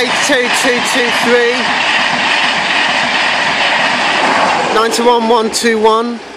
82223 91121